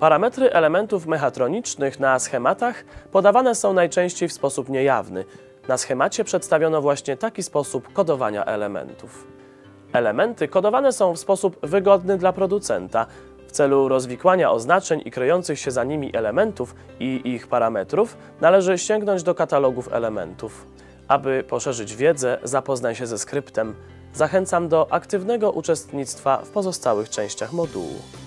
Parametry elementów mechatronicznych na schematach podawane są najczęściej w sposób niejawny. Na schemacie przedstawiono właśnie taki sposób kodowania elementów. Elementy kodowane są w sposób wygodny dla producenta. W celu rozwikłania oznaczeń i kryjących się za nimi elementów i ich parametrów należy sięgnąć do katalogów elementów. Aby poszerzyć wiedzę, zapoznaj się ze skryptem. Zachęcam do aktywnego uczestnictwa w pozostałych częściach modułu.